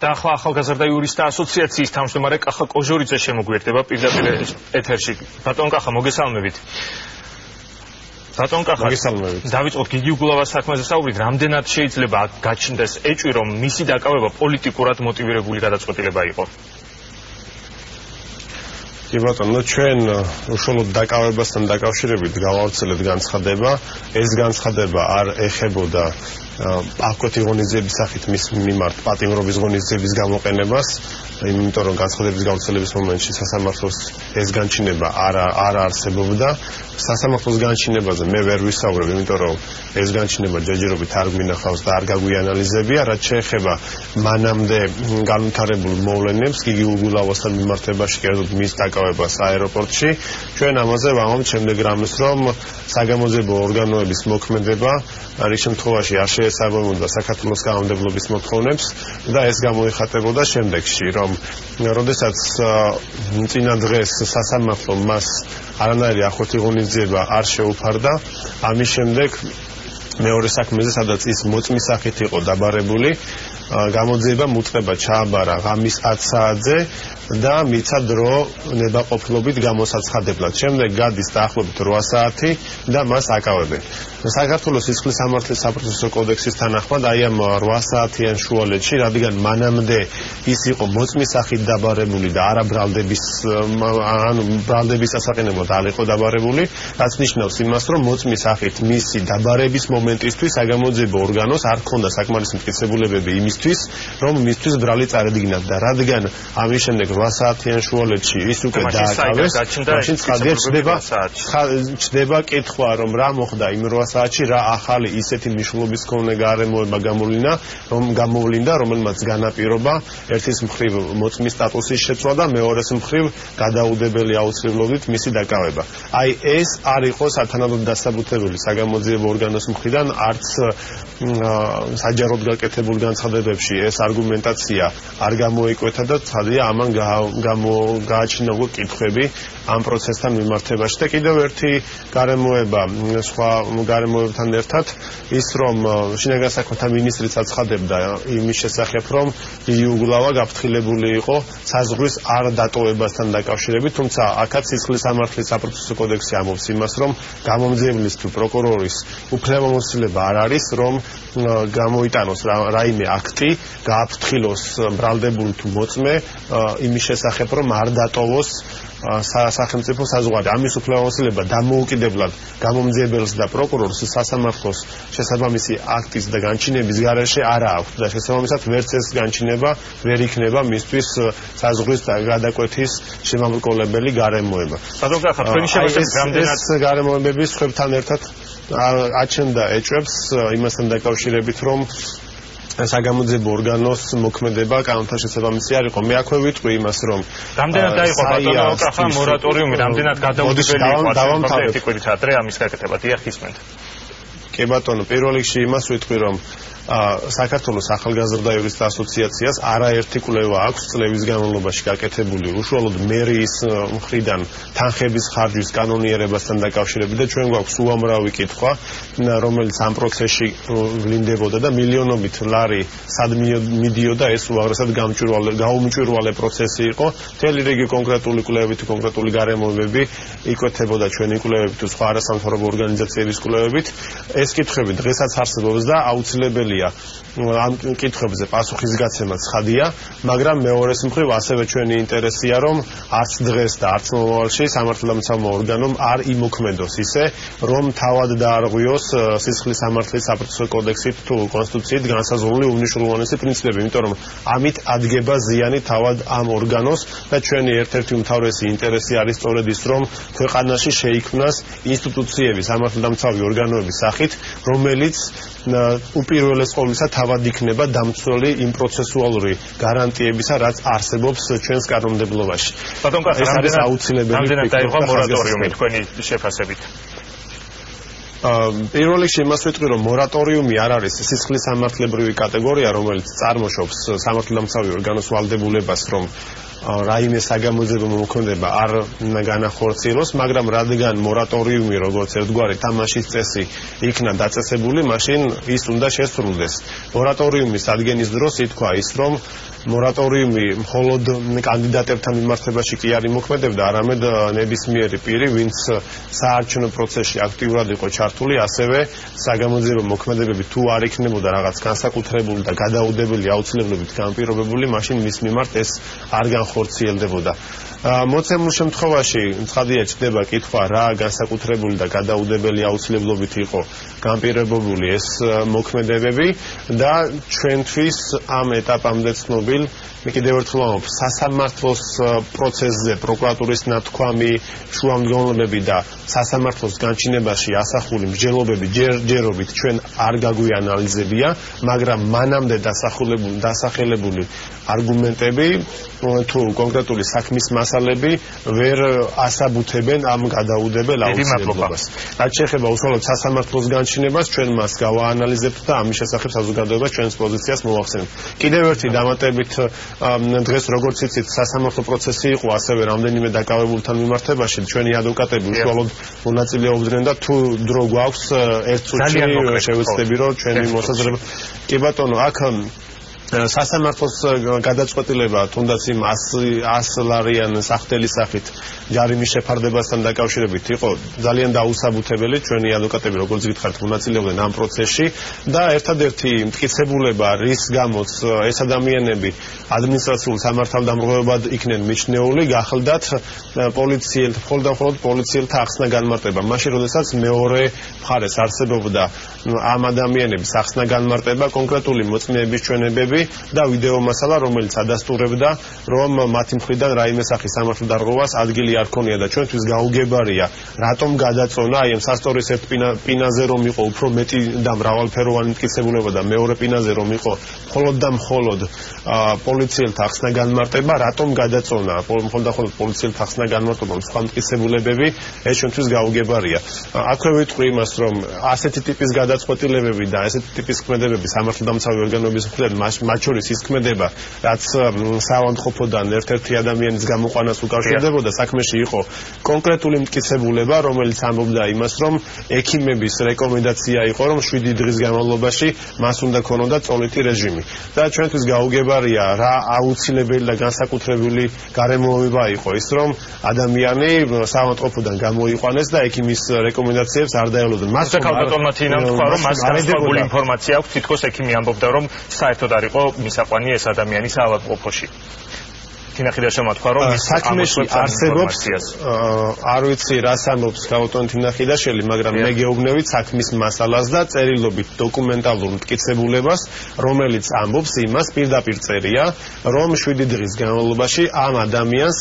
და ახლა ახალგაზრდა იურისტთა ასოციაციის თავმჯდომარე კახა კოჟორიძე შემოგვიერთდება პირდაპირ ეთერში. ბატონ კახა, მოგესალმებით. ბატონ კახა, მოგესალმებით. დავიწყოთ გიგი უგულავას საქმეზე საუბრით, რამდენად შეიძლება გაჩნდეს ეჭვი, რომ მისი დაკავება პოლიტიკურად მოტივირებული გადაწყვეტილება იყო? კი ბატონო, ჩვენ უშუალოდ დაკავებასთან დაკავშირებით გავავრცელეთ განცხადება. ეს განცხადება არ ეხებოდა აკუთი ღონისძიების სახით მის მიმართ პატიმრობის ღონისძიების გამოყენებას, იმიტომ რომ განცხადების გავრცელების მომენტში სასამართლოს ეს განჩინება არ არ არსებობდა. სასამართლოს განჩინებაზე მე ვერ ვისაუბრებ, იმიტომ რომ ეს განჩინება ჯაჯირობით არ გვინახავს და არ გაგვიანალიზებია, რაც შეეხება მანამდე განვითარებულ მოვლენებს, გიგი უგულავასთან მიმართებაში, კერძოდ მის დაკავებას აეროპორტში. ჩვენ ამაზე ვამბობთ შემდეგ რამის, რომ საგამოძიებო ორგანოების მოქმედება არის შემთხვევაში არ შეესაბამებოდა საქართველოს კანონმდებლობის მოთხოვნებს და ეს გამოიხატებოდა შემდეგში, რომ როდესაც წინა დღეს სასამართლო მას არანაირი ახორთი ღონისძიება არ შეუფარდა, ამის შემდეგ მეორე საქმეზე, სადაც ის მოწმის სახით იყო დაბარებული, გამოძიება მუწყება ჩააბარა ღამის 10 საათზე და მიცა დრო ნებაყოფლობით გამოსაცხადებლად. შემდეგ გადის დაახლოებით 8 საათი და მას აკავებენ. საქართველოს სისხლის სამართლის საპროცესო კოდექსის თანახმად აი ამ 8 საათიან შუალედში, რადგან მანამდე ის იყო მოწმის სახით დაბარებული და არა ბრალდების ანუ ბრალდების ასაყენებლად არ იყო დაბარებული, რაც ნიშნავს იმას, რომ მოწმის სახით მისი დაბარების მომენტისთვის საგამოძიებო ორგანოს არ ჰქონდა საკმარისი მტკიცებულებები იმისთვის, რომ მისთვის ბრალი წარედგინათ და რადგან ამის შემდეგ 8 საათიან შუალედში. ის უკვე დააკავეს, მაშინ ცხადია ჩდება ჩდება კითხვა, რომ რა მოხდა იმ 8 საათში რა ახალი ისეთი მნიშვნელობის კონე გარემოება გამოვლინდა, რომ გამოვლინდა, რომელმაც განაპირობა ერთის მხრივ მოწმის სტატუსის შეცვლა და მეორეს მხრივ გადაუდებელი აუცილებლობით მისი დაკავება. აი ეს არ იყო სათანადოდ დასაბუთებული საგამოძიებო ორგანოს მხრიდან არც საჯაროდ გაკეთებულ განცხადებებში ეს არგუმენტაცია არ გამოიკვეთა და ცხადია ამან გამოაჩინა უკვე კითხვები ამ პროცესთან მიმართებაში. და კიდევ ერთი გარემოება სხვა გარემოებთან ერთად ის რომ შინაგან საქმეთა მინისტრიც აცხადებდა იმის შესახებ რომ იუგლავა გაფრთხილებული იყო საზღვრის არ დატოვებასთან დაკავშირებით თუმცა აქაც სისხლის სამართლის საპროცესო კოდექსი ამობს იმას რომ გამომძიებლის თუ პროკურორის უფლებამოსილება არ არის რომ გამოიტანოს რაიმე აქტი გააფრთხილოს ბრალდებულ თუ მოწმე იმის შესახებ რომ არ დატოვოს სახელმწიფო საზღვარი ამის უფლებამოსილება დამოუკიდებლად გამომძიებელს და პროკურორს სასამართლოს შესაბამისი აქტის და განჩინების გარეშე არ აქვს და შესაბამისად ვერც ეს განჩინება ვერ იქნება მისთვის საზღვრის გადაკვეთის შემამრგოლებელი გარემოება. ბატონო, ხა თქვენი შემოსევით რამდენად ეს გარემოებები სხვებთან ერთად აჩენდა ეჭვებს იმასთან დაკავშირებით რომ საგამოძიებო ორგანოს მოქმედება კანონთან შესაბამისი არ იყო. მე აქვე ვიტყვი იმას, რომ რამდენად დაიყო ბატონო ოკახა მორატორიუმი, რამდენად გადაუდებელი იყო დავამთავრეთ კვირით ადრე ამის გაკეთება. დიახ, ისმენთ. კი ბატონო, პირველ რიგში იმას ვიტყვი, რომ საქართველოს ახალგაზრდა იურისტთა ასოციაციას არაერთი კვლევა აქვს წლების განმავლობაში გაკეთებული. უშუალოდ მერიის მხრიდან თანხების ხარჯვის კანონიერებასთან დაკავშირებით და ჩვენ გვაქვს უამრავი კითხვა რომელიც ამ პროცესში ვლინდებოდა და მილიონობით ლარი სად მიდიოდა ეს უაღრესად გამჭვირვალე გაუმჭვირვალე პროცესი იყო. მთელი რიგი კონკრეტული კვლევებით კონკრეტული გარემოებები იკვეთებოდა ჩვენი კვლევებით თუ სხვა არასამთავრობო ორგანიზაციების კვლევებით ეს კითხები დღესაც არსებობს და აუცილებელია. ამ კითხვებზე პასუხის გაცემა ცხადია, მაგრამ მეორეს მხრივ ასევე ჩვენი ინტერესია, რომ არც დღეს და არც მომავალში სამართლდამცავ ორგანომ არ იმოქმედოს ისე, რომ თავად დაარღვიოს სისხლის სამართლის საპროცესო კოდექსით თუ კონსტიტუციით განსაზღვრული უნიშნულოვანესი პრინციპები, იმიტომ რომ ამით ადგება ზიანი თავად ამ ორგანოს და ჩვენი ერთ-ერთი უმთავრესი ინტერესი არის სწორედ ის, რომ ქვეყანაში შეიქმნას ინსტიტუციების სამართლდამცავი ორგანოების სახით, რომელიც უპირველეს ყოვლისა თავად იქნება დამცველი იმ პროცესუალური გარანტიებისა, რაც არსებობს ჩვენს კანონმდებლობაში. ბატონ კახა, ეს არის აუცილებელი. რამდენად დაიღო მორატორიუმი თქვენი შეფასებით? პირველ რიგში იმას ვიტყვი, რომ მორატორიუმი არ არის სისხლის სამართლებრივი კატეგორია, რომელიც წარმოშობს სამართლდამცავი ორგანოს ვალდებულებას, რომ რაიმე საგამოძიებო მოქმედება არ განახორციელოს, მაგრამ რადგან მორატორიუმი როგორც ერთგვარი თამაშის წესი იქნა დაწესებული, მაშინ ის უნდა შესრულდეს. მორატორიუმის ადგენის დროს ითქვა ის, რომ მორატორიუმი მხოლოდ კანდიდატებთან მიმართებაში კი არ იმოქმედებდა, არამედ ნებისმიერი პირი, ვინც საარჩევნო პროცესში აქტიურად იყო ჩართული, ასევე საგამოძიებო მოქმედებები თუ არ იქნებოდა რაღაც განსაკუთრებული და გადაუდებელი აუცილებლობით განპირობებული, მაშინ მის მიმართ ეს არ განხორციელდებოდა. მოცემულ შემთხვევაში ცხადია ჩდება კითხვა რა განსაკუთრებული და გადაუდებელი აუცილებლობით იყო განპირობებული ეს მოქმედებები და ჩვენთვის ამ ეტაპამდე ცნობილ მე კიდევ ერთხელ ვამბობ სასამართლოს პროცესზე პროკურატურის ნათქვამი შუამდგომლობები და სასამართლოს განჩინებაში ასახული მსჯელობები ჯერჯერობით ჩვენ არ გაგვიანალიზებია მაგრამ მანამდე დასახულებული დასახელებული არგუმენტები თუ კონკრეტული საქმის მასალები ვერ ასაბუთებენ ამ გადაუდებელ აუცილებლობას. რაც შეეხება უშუალოდ სასამართლოს განჩინებას, ჩვენ მას გავაანალიზებთ და ამის შესახებ საზოგადოებას ჩვენს პოზიციას მოვახსენებთ. კიდევ ერთი დამატებით დღეს როგორც იცით, სასამართლო პროცესი იყო ასევე რამდენიმე დაკავებულთან მიმართებაში. ჩვენი ადვოკატები უშუალოდ მონაწილეობდნენ და თუ დრო გვაქვს ერთ წუთში შევეცდები რომ ჩვენი მოსაზრება კი ბატონო აქ სასამართლოს გადაწყვეტილება თუნდაც იმ 100 ლარიან სახთელის სახით ჯარიმის შეფარდებასთან დაკავშირებით იყო ძალიან დაუსაბუთებელი ჩვენი ადვოკატები როგორც გითხარით მონაწილეობდნენ ამ პროცესში და ერთადერთი მტკიცებულება რის გამოც ეს ადამიანები ადმინისტრაციულ სამართალდამღებად იქნენ მიჩნეული გახლდათ პოლიციელთ და მხოლოდ პოლიციელთა ახსნა განმარტება. მაშინ როდესაც მეორე მხარეს არსებობდა ამ ადამიანების ახსნა განმარტება კონკრეტული მოწმეების ჩვენებები ფოტოები და ვიდეო მასალა, რომელიც ადასტურებდა, რომ მათი მხრიდან რაიმე სახის სამართლ დარღვევას ადგილი არ ქონია და ჩვენთვის გაუგებარია, რატომ გადაწონა? აი ამ სასტორის ერთ პინაზე რომ იყო უფრო მეტი და მრავალფეროვანი მტკიცებულება და მეორე პინაზე რომ იყო მხოლოდ და მხოლოდ პოლიციელთა ახსნა განმარტება, რატომ გადაწონა? მხოლოდ და მხოლოდ პოლიციელთა ახსნა განმარტება სხვა მტკიცებულებები, ეს ჩვენთვის გაუგებარია. აქვე ვიტყვი იმას, რომ ასეთი ტიპის გადაწყვეტილებები და ასეთი ტიპის ქმედებები სამართალდამცავი ორგანოების მხრიდან მათ შორის ის ქმედება, რაც საავადმყოფოდან ერთ-ერთი ადამიანის გამოყვანას უკავშირდებოდა, საქმეში იყო კონკრეტული მტკიცებულება, რომელიც ამბობდა იმას, რომ ექიმების რეკომენდაცია იყო, რომ 7 დღის განმავლობაში მას უნდა ქონოდა წოლითი რეჟიმი. და ჩვენთვის გაუგებარია რა აუცილებელი და განსაკუთრებული გარემოება იყო ის, რომ ადამიანი საავადმყოფოდან გამოიყვანეს და ექიმის რეკომენდაციებს არ დაელოდონ. მას ქალბატონმა თინა თქვა, რომ მას განსხვავებული ინფორმაცია აქვს, თითქოს ექიმი ამბობდა, რომ საერთოდ არ იყო იყო მისაყვანი ეს ადამიანის ავადმყოფოში. თინახი და შემოთქვა რომ საქმეში არსებობს არ ვიცი რას ამბობს გაუტონ თინახი და შელი მაგრამ მე გეუბნებით საქმის მასალას და წერილობით დოკუმენტალურ მტკიცებულებას რომელიც ამბობს იმას პირდაპირ წერია რომ 7 დღის განმავლობაში ამ ადამიანს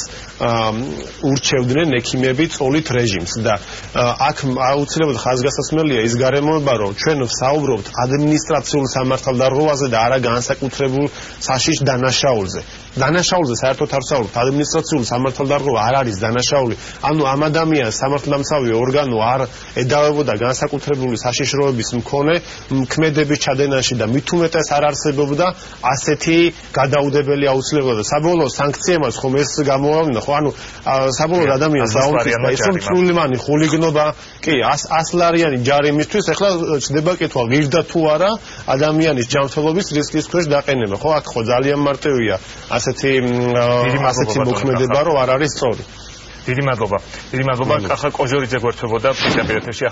ურჩევდნენ ექიმები წოლით რეჟიმს და აქ აუცილებლად ხაზგასასმელია ის გარემოება რომ ჩვენ ვსაუბრობთ ადმინისტრაციულ სამართალდარღვევაზე და არა განსაკუთრებულ საშიშ დანაშაულზე დანაშაულზე საერთოდ არ ვსაუბრობ ადმინისტრაციული სამართალდარღვევა არ არის დანაშაული. ანუ ამ ადამიანს სამართალდამცავი ორგანო არ ედავებოდა განსაკუთრებული საშიშროების მქონე ქმედების ჩადენაში და მით უმეტეს არ არსებობდა ასეთი გადაუდებელი აუცილებლობა. საბოლოო სანქციებაც ხომ ეს გამოავლინა ხო? ანუ საბოლოო ადამიანს დაუნთქვის და ისო მწულიმანი ხულიგნობა კი 100 ლარიანი ჯარიმისთვის ეხლა ჩდება კითხვა ღირდა თუ არა ადამიანის ჯანმრთელობის რისკის ქვეშ დაყენება ხო? აქ ხო ძალიან მარტივია ასეთი ასეთი მოქმედება რომ არ არის სწორი. დიდი მადლობა. დიდი მადლობა. ახლა კოჟორიძე გვერდებოდა პირდაპირ ეთერში.